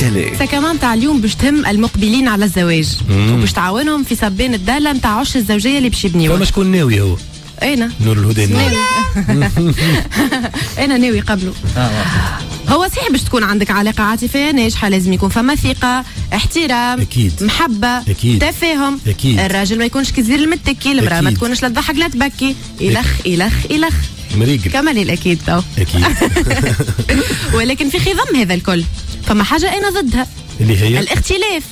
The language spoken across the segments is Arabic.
كالي سكمان تاع اليوم باش تهم المقبلين على الزواج. وباش تعاونهم في صبين الدالة نتاع عش الزوجية اللي باش يبنيوها فما شكون ناوي هو؟ أنا. نور الهدى ناوي. أنا ناوي قبله. هو صحيح باش تكون عندك علاقة عاطفية ناجحة لازم يكون فما ثقة احترام أكيد. محبة أكيد. تفاهم. أكيد. الراجل ما يكونش كزير المتكي المرأة ما أكيد. تكونش لا تضحك لا تبكي. إلخ إلخ إلخ مريقل كمل الأكيد تو. أكيد. ولكن في خضم هذا الكل. فما حاجة أنا ضدها. اللي هي؟ الاختلاف.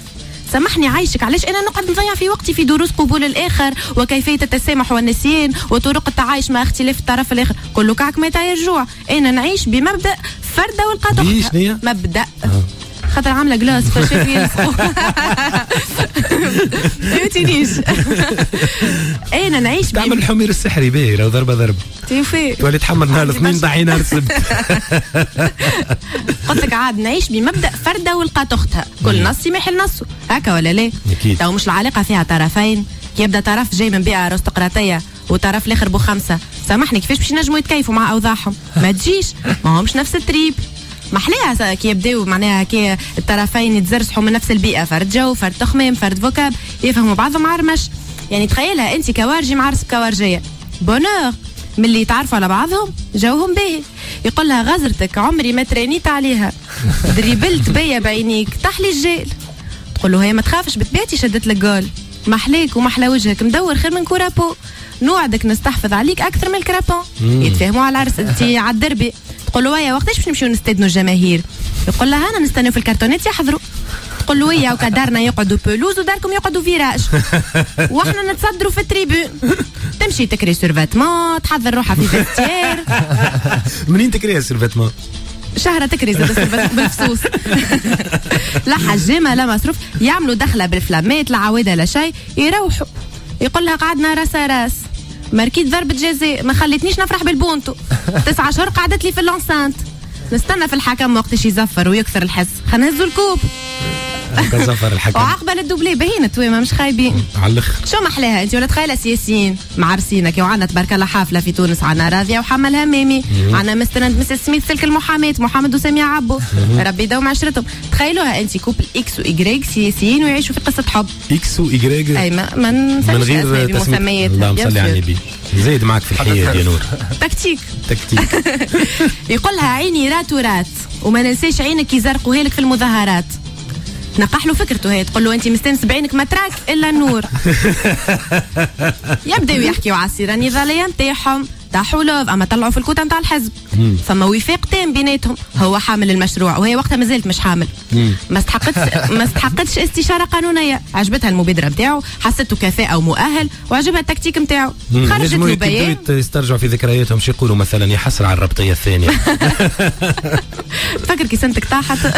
سامحني عايشك علاش أنا نقعد نضيع في وقتي في دروس قبول الآخر وكيفية التسامح والنسيان وطرق التعايش مع اختلاف الطرف الآخر؟ كله كعك ما يرجوع أنا نعيش بمبدأ فرده والقطع دي شنيا؟ خاطر عاملة جلاس فشاف يلصقوا فهمتنيش أنا نعيش تعمل الحمير السحري باهي لو ضربة ضربة. تيفي تولي تحمل نهار الاثنين ضعي نهار السبت قلت لك عاد نعيش بمبدأ فردة ولقات اختها كل نص يمحل نصه هكا ولا لا؟ أكيد. تو مش العلاقة فيها طرفين يبدأ طرف جاي من بيئة أرستقراطية وطرف الآخر بو خمسة. سامحني كيفاش باش ينجموا يتكيفوا مع أوضاعهم؟ ما تجيش. ما همش نفس التريب. محلاها كي يبداو معناها كي الطرفين يتزرسحوا من نفس البيئة. فرد جو فرد تخمام فرد فوكاب يفهموا بعضهم عرمش. يعني تخيلها أنت كوارجي معرس بكوارجيه bonheur ملي يتعرفوا على بعضهم جوهم باهي. يقول لها غزرتك عمري ما ترانيت عليها. دريبليت بيا بعينيك طحلي الجيل. تقول له هي ما تخافش بيتبايتي شدت لك جول. محليك ومحلى وجهك مدور خير من corps. نوعدك نستحفظ عليك أكثر من الكرابون. يتفاهموا على العرس أنت على الدربي. تقول له ويا وقتاش باش نمشيو نستدنوا الجماهير؟ يقول لها أنا نستناو في الكرتونات يحضروا. تقول له ويا وكا دارنا يقعدوا بولوز وداركم يقعدوا فيراج. وإحنا نتصدروا في التريبون. تمشي تكري سيرفاتمون تحضر روحها في فيستير منين تكريها سيرفيتمون شهرة تكري بالفصوص. لا حجامة لا مصروف. يعملوا دخلة بالفلامات لا عوادة لا شيء. يروحوا. يقول لها قعدنا راس راس. ماركيت ضربة جزاء. ما خلتنيش نفرح بالبونتو. تسعة شهور قعدت لي في اللونسانت نستنى في الحكم وقتاش يزفر ويكثر الحس. خلينا نهزوا الكوب. هكا زفر الحكم. وعقبة الدوبلي باهين تويما مش خايبين. على الأخر. شو محلاها انت ولا تخيل سياسيين معرسينا كي وعندنا تبارك الله حافلة في تونس عنا راضيه وحمل همامي عنا مستند مسز سميث سلك المحاماه محمد وسامية عبو. ربي يداوم عشرتهم. تخيلوها انت كوبل إكس وايغريك سياسيين ويعيشوا في قصة حب. إكس وايغريك أي ما ما من غير بمسميات. اللهم صل على. النبي. زايد معك في الحياة يا نور. تكتيك. تكتيك. يقول لها عيني رات ورات وما ننساش عينك يزرقوا لك في المظاهرات. نقح له فكرته هي تقول له انت مستانس بعينك ما تراك إلا النور. يبداو يحكيوا على السيره النضاليه نتاعهم تاع حلوف أما طلعوا في الكوتا نتاع الحزب. فما وفاق تام بيناتهم. هو حامل المشروع وهي وقتها مازالت مش حامل. ما استحقتش ما استحقتش استشارة قانونية. عجبتها المبادرة نتاعو حسيته كفاءة ومؤهل وعجبها التكتيك نتاعو خرجت له بيان يسترجعوا في ذكرياتهم شو يقولوا مثلا؟ يحسر على الربطيه الثانية. فكر كي سنتك طاحت.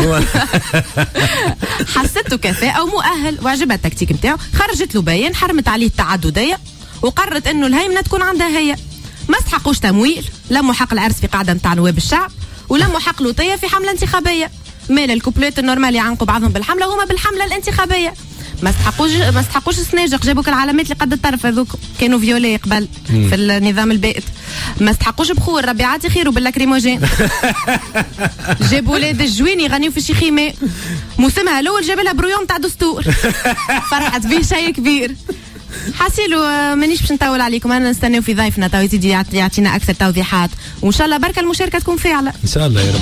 حسيته كفاءة ومؤهل وعجبها التكتيك نتاعو خرجت له بيان حرمت عليه التعددية وقررت إنه الهيمنة تكون عندها هي. ما استحقوش تمويل لموا حق العرس في قاعدة نتاع نواب الشعب ولموا حق لوطية في حملة انتخابية. مال الكوبلات النورمال يعنقوا بعضهم بالحملة وهما بالحملة الانتخابية. ما استحقوش ما استحقوش السناجق جابوك العلامات اللي قد الطرف هذوك كانوا فيولي قبل في النظام البائد. ما استحقوش بخور ربي عاطي خيره باللاكريموجين جابوا ولاد الجوين يغنيوا في شيخيماء موسمها الأول جاب لها برويون تاع دستور. فرحت به شيء كبير. حاسيلو آه، مانيش باش نطول عليكم. أنا نستناو في ضيفنا. تو يزيد يعط- يعطينا أكثر توضيحات. وإن شاء الله بركة المشاركة تكون فاعله إن شاء الله يا رب.